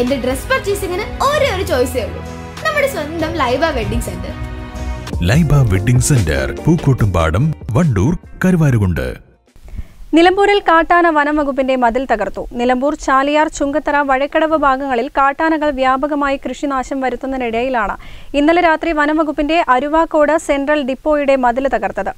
എന്റെ ഡ്രസ് പർച്ചേസിംഗിന് ഒരേ ഒരു ചോയ്സേ ഉള്ളൂ. നമ്മുടെ സ്വന്തം Laiba wedding centre. Laiba wedding centre Pookkottumpadam Wandoor Karuvarakundu. നിലമ്പൂരിൽ കാട്ടാന വനംവകുപ്പിന്റെ മതിൽ തകർത്തു. നിലമ്പൂർ ചാലിയാർ ചുങ്കത്തറ വഴക്കടവ് ഭാഗങ്ങളിൽ കാട്ടാനകൾ വ്യാപകമായി കൃഷിനാശം വരുത്തുന്നതിനിടയിലാണ് ഇന്നലെ രാത്രി വനംവകുപ്പിന്റെ അരുവാക്കോട് സെൻട്രൽ ഡിപ്പോയുടെ മതിൽ തകർത്തത്.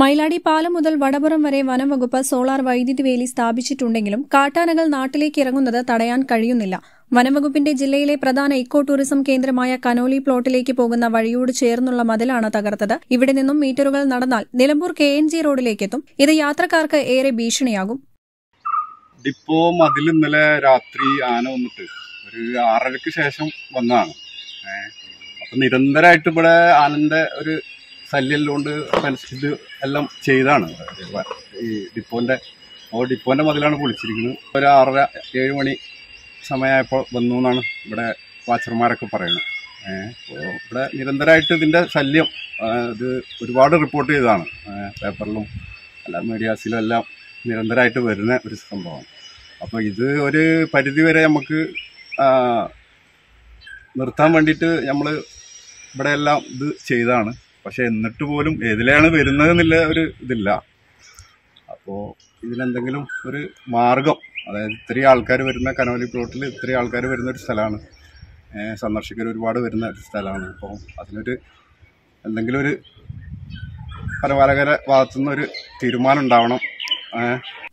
മയിലാടി പാലം മുതൽ വടപുറം വരെ വനംവകുപ്പ് സോളാർ വൈദ്യുതി വേലി സ്ഥാപിച്ചിട്ടുണ്ടെങ്കിലും കാട്ടാനകൾ നാട്ടിലേക്ക് ഇറങ്ങുന്നത് തടയാൻ കഴിയുന്നില്ല. വനംവകുപ്പിന്റെ ജില്ലയിലെ പ്രധാന ഇക്കോ ടൂറിസം കേന്ദ്രമായ കനോലി പ്ലോട്ടിലേക്ക് പോകുന്ന വഴിയോട് ചേർന്നുള്ള മതിലാണ് തകർത്തത്. ഇവിടെ നിന്നും മീറ്ററുകൾ നടന്നാൽ നിലമ്പൂർ കെ എൻ ജി റോഡിലേക്കെത്തും. ഇത് യാത്രക്കാർക്ക് ഏറെ ഭീഷണിയാകും. ഡിപ്പോ മതിൽ ഇന്നലെ രാത്രി ആന വന്നിട്ട് ഒരു ആറരക്ക് ശേഷം വന്നതാണ്. അപ്പൊ നിരന്തരമായിട്ട് ഇവിടെ ആനന്റെ ഒരു ശല്യമുള്ളതുകൊണ്ട് മനസ്സ് ഇത് എല്ലാം ചെയ്താണ്. ഈ ഡിപ്പോന്റെ ഓ ഡിപ്പോന്റെ മതിലാണ് പൊളിച്ചിരിക്കുന്നത് ഒരു ആറര ഏഴ് മണി സമയമായപ്പോൾ വന്നു എന്നാണ് ഇവിടെ വാച്ചർമാരൊക്കെ പറയുന്നത്. അപ്പോൾ ഇവിടെ നിരന്തരമായിട്ട് ഇതിന്റെ ശല്യം ഇത് ഒരുപാട് റിപ്പോർട്ട് ചെയ്തതാണ്. പേപ്പറിലും അല്ല മീഡിയാസിലും എല്ലാം നിരന്തരമായിട്ട് വരുന്ന ഒരു സംഭവമാണ്. അപ്പോൾ ഇത് ഒരു പരിധി വരെ നമുക്ക് നിർത്താൻ വേണ്ടിയിട്ട് നമ്മൾ ഇവിടെ എല്ലാം ഇത് ചെയ്താണ്. പക്ഷെ എന്നിട്ട് പോലും ഏതിലാണ് വരുന്നത് എന്നുള്ള ഒരു ഇതില്ല. അപ്പോൾ ഇതിനെന്തെങ്കിലും ഒരു മാർഗം അതായത് ഇത്രയും ആൾക്കാർ വരുന്ന കനോലി പ്ലോട്ടിൽ ഇത്രയും ആൾക്കാർ വരുന്ന ഒരു സ്ഥലമാണ്. സന്ദർശകർ ഒരുപാട് വരുന്ന ഒരു സ്ഥലമാണ്. അപ്പോൾ അതിനൊരു എന്തെങ്കിലും ഒരു പരമാലകര ഭാഗത്തുനിന്ന് ഒരു തീരുമാനം ഉണ്ടാവണം.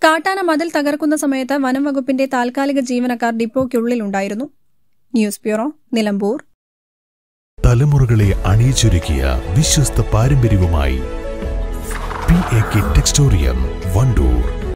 കാട്ടാന മതിൽ തകർക്കുന്ന സമയത്ത് വനം വകുപ്പിന്റെ താൽക്കാലിക ജീവനക്കാർ ഡിപ്പോയ്ക്കുള്ളിലുണ്ടായിരുന്നു ന്യൂസ് ബ്യൂറോ നിലമ്പൂർ. തലമുറകളെ അണിയിച്ചൊരുക്കിയ വിശ്വസ്ത പാരമ്പര്യവുമായി P A K Textorium Wandoor.